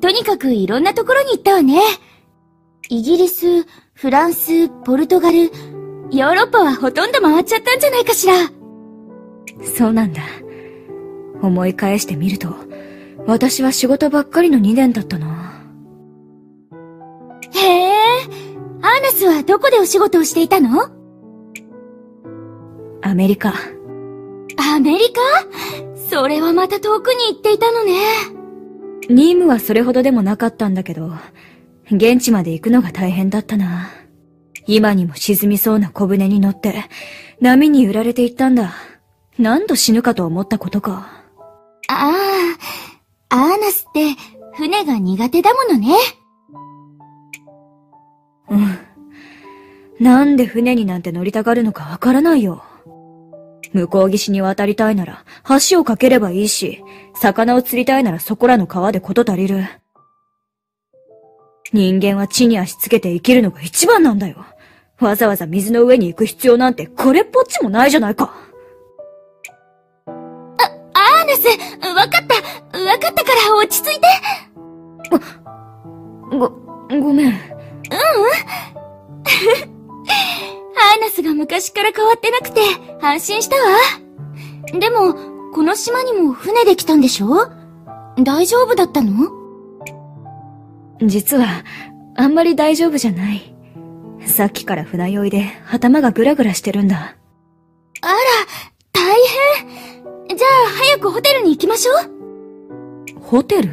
とにかくいろんなところに行ったわね。イギリス、フランス、ポルトガル、ヨーロッパはほとんど回っちゃったんじゃないかしら。そうなんだ。思い返してみると、私は仕事ばっかりの2年だったな。へえ、アーナスはどこでお仕事をしていたの？アメリカ。アメリカ？それはまた遠くに行っていたのね。任務はそれほどでもなかったんだけど、現地まで行くのが大変だったな。今にも沈みそうな小舟に乗って、波に揺られていったんだ。何度死ぬかと思ったことか。ああ、アーナスって船が苦手だものね。うん。なんで船になんて乗りたがるのかわからないよ。向こう岸に渡りたいなら橋を架ければいいし、魚を釣りたいならそこらの川でこと足りる。人間は地に足つけて生きるのが一番なんだよ。わざわざ水の上に行く必要なんてこれっぽっちもないじゃないか。あ、アーナス、わかった、わかったから落ち着いて。ご、ごめん。ううん。スが昔から変わってなくて安心したわ。でも、この島にも船で来たんでしょ？大丈夫だったの？実は、あんまり大丈夫じゃない。さっきから船酔いで頭がグラグラしてるんだ。あら、大変。じゃあ早くホテルに行きましょう。ホテル？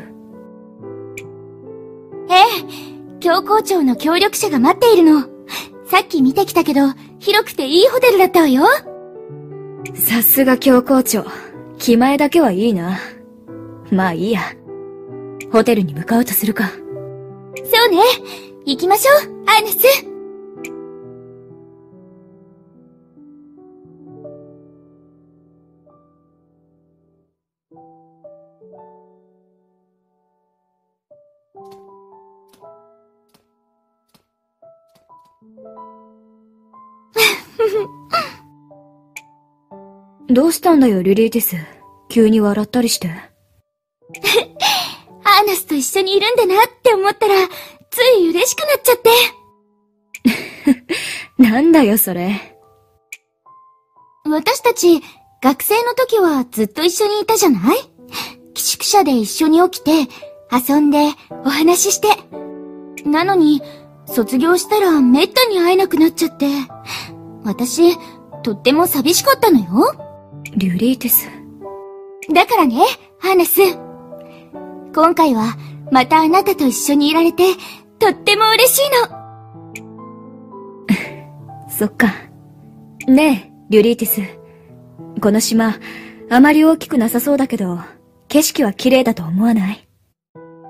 ええ、教皇庁の協力者が待っているの。さっき見てきたけど、広くていいホテルだったわよ。さすが教皇庁。気前だけはいいな。まあいいや。ホテルに向かうとするか。そうね。行きましょう、アーネス。どうしたんだよ、リリーティス。急に笑ったりして。アーナスと一緒にいるんだなって思ったら、つい嬉しくなっちゃって。なんだよ、それ。私たち、学生の時はずっと一緒にいたじゃない？寄宿舎で一緒に起きて、遊んで、お話しして。なのに、卒業したらめったに会えなくなっちゃって。私、とっても寂しかったのよ。リュリーテス。だからね、ハネス。今回は、またあなたと一緒にいられて、とっても嬉しいの。そっか。ねえ、リュリーティス。この島、あまり大きくなさそうだけど、景色は綺麗だと思わない？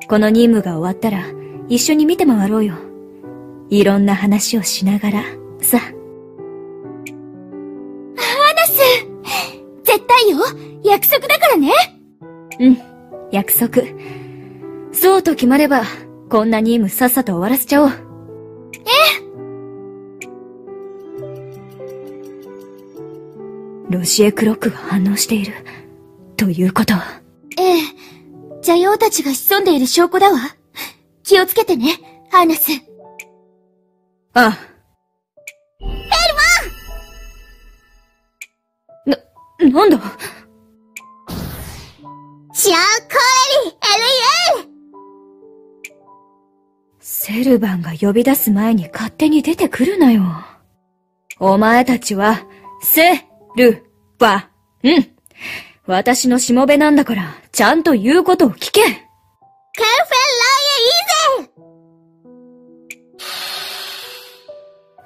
この任務が終わったら、一緒に見て回ろうよ。いろんな話をしながら、さ。約束だからねうん、約束。そうと決まれば、こんな任務さっさと終わらせちゃおう。えロシエクロックが反応している。ということは。ええ。邪妖たちが潜んでいる証拠だわ。気をつけてね、ハーナス。ああ。ヘルマンな、なんだ？シャーコエリ LEL! セルバンが呼び出す前に勝手に出てくるなよ。お前たちは、セルバン。私のしもべなんだから、ちゃんと言うことを聞けカンフェンライエイー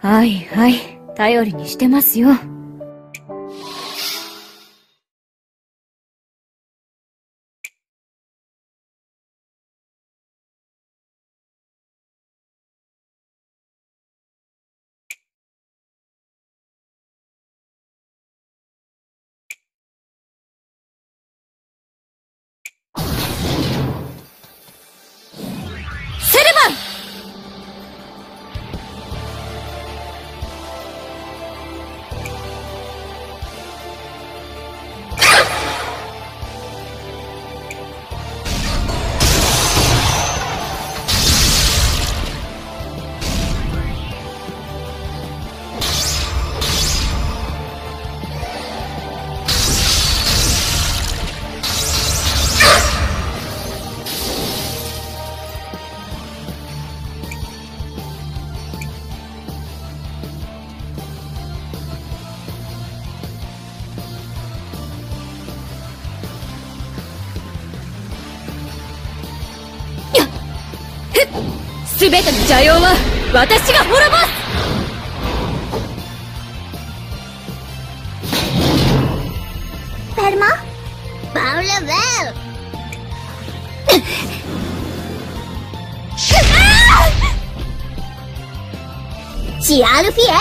ゼはいはい、頼りにしてますよ。邪妖は私が滅ぼす。アルフィエリア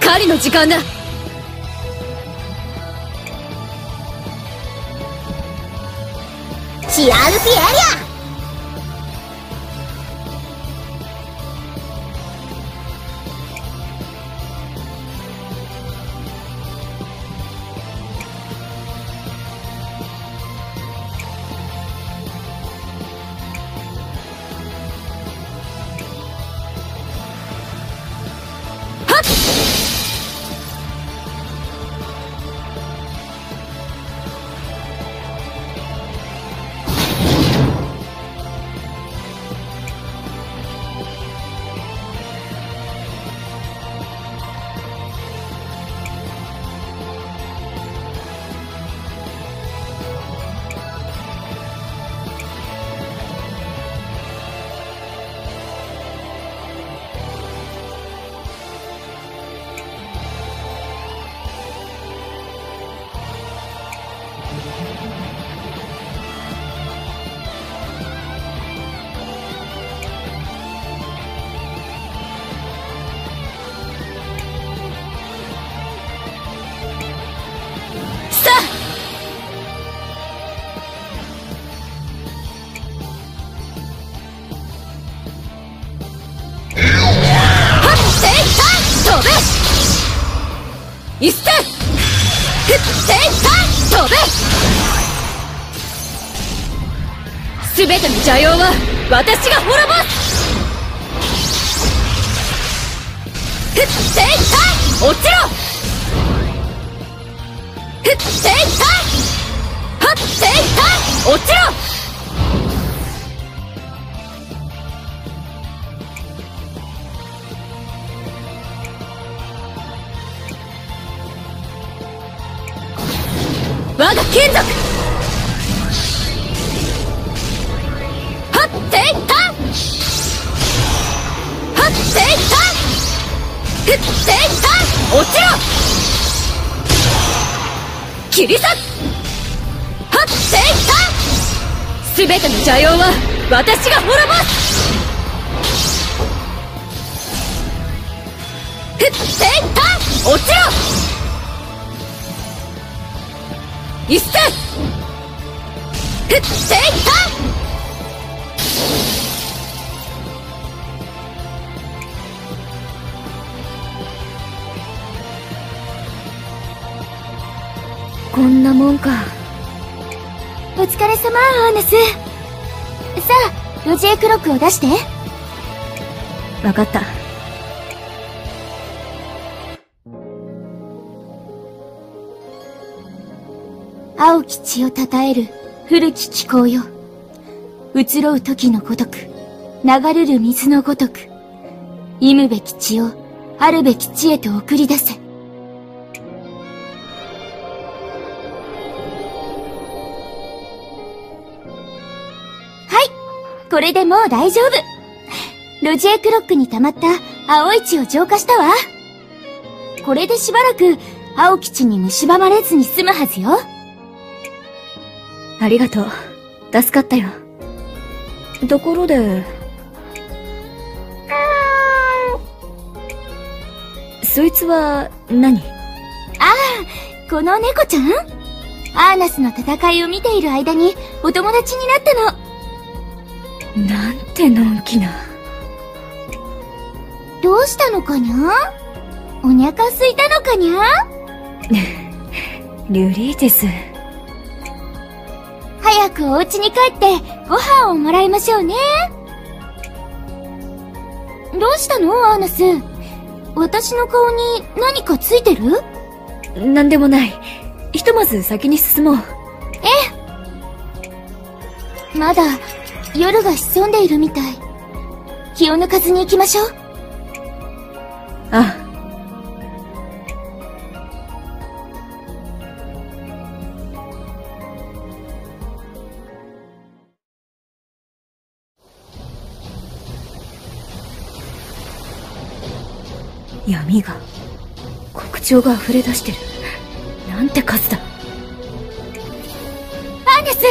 狩りの時間だシアルフィ飛べすべての邪妖は私が滅ぼすふって落ちろふってはって落ちろ我が眷属。はっていった。はっていった。ふっていった。落ちろ。切り裂はっていった。すべての邪妖は私が滅ぼす。ふっていった。落ちろ。一斉振っていった。こんなもんか。お疲れ様アーナス。さあロジェクロックを出して。分かった。青き血をたたえる古き気候よ。移ろう時のごとく、流れる水のごとく、忌むべき血を、あるべき地へと送り出せ。はい、これでもう大丈夫。ロジエクロックに溜まった青い血を浄化したわ。これでしばらく青吉に蝕まれずに済むはずよ。ありがとう。助かったよ。ところで、そいつは何、ああ、この猫ちゃん？アーナスの戦いを見ている間にお友達になったの。なんてのんきな。どうしたのかにゃ？おにゃかすいたのかにゃ？リュリーテス。早くお家に帰ってご飯をもらいましょうね。どうしたのアーナス？私の顔に何かついてる？何でもない。ひとまず先に進もう。え？え。まだ夜が潜んでいるみたい。気を抜かずに行きましょう。ああ。闇が黒鳥が溢れ出してる。なんて数だ。アーネス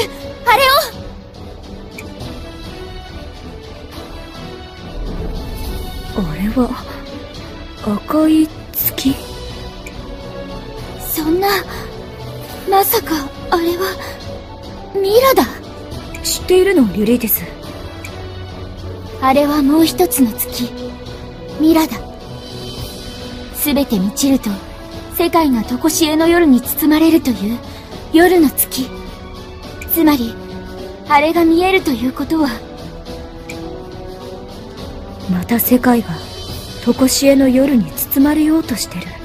あれを。あれは赤い月。そんなまさかあれはミラだ。知っているのリュリーティスあれはもう一つの月。ミラだ全て満ちると世界が常しえの夜に包まれるという夜の月。つまりあれが見えるということは。また世界が常しえの夜に包まれようとしてる。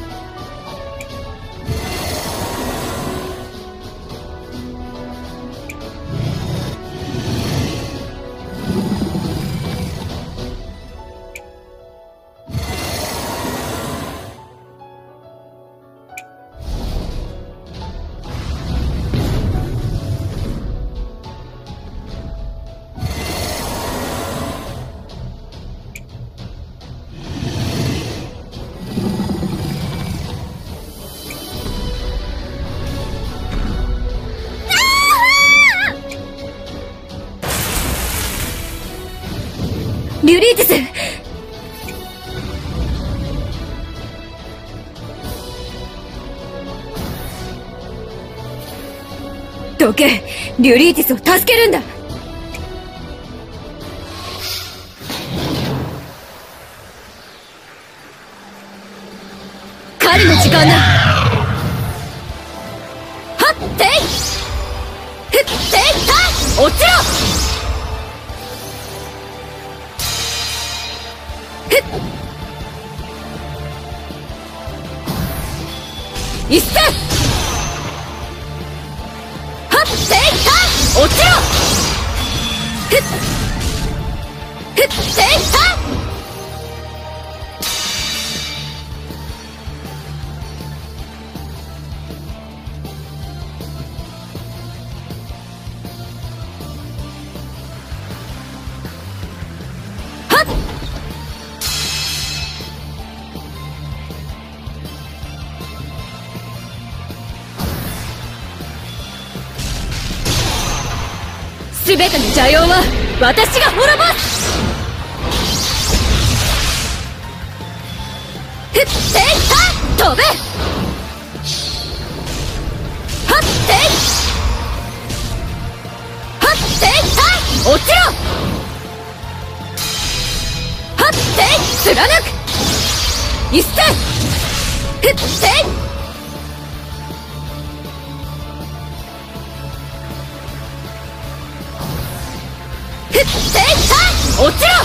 リュリーティス。どけリュリーティスを助けるんだ。狩りの時間だ。はってい。ふってい落ちろ。一斉はっていた落ちろ。ふっふっていすべての邪妖は私が滅ぼす。ふっていた飛べはっていはっていた落ちろはってい貫く一斉ふってい落ちろ